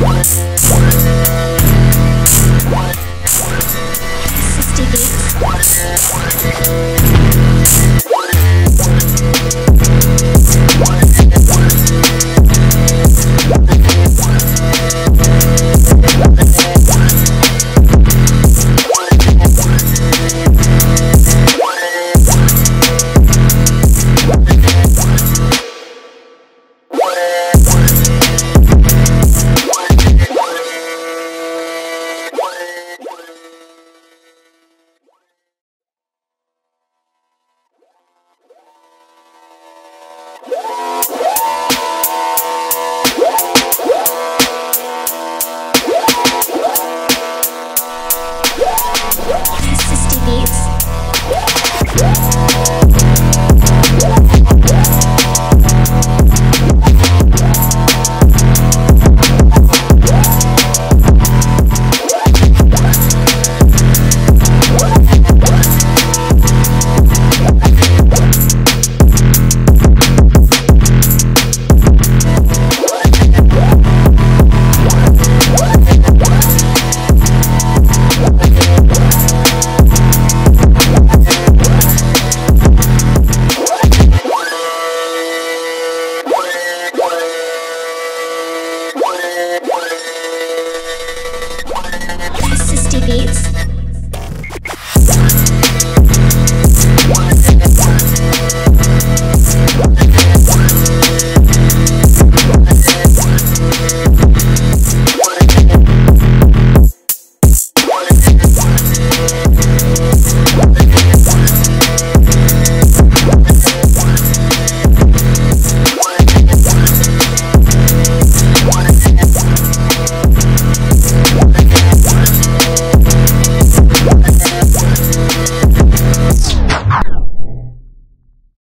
What? Yeah! 60 beats.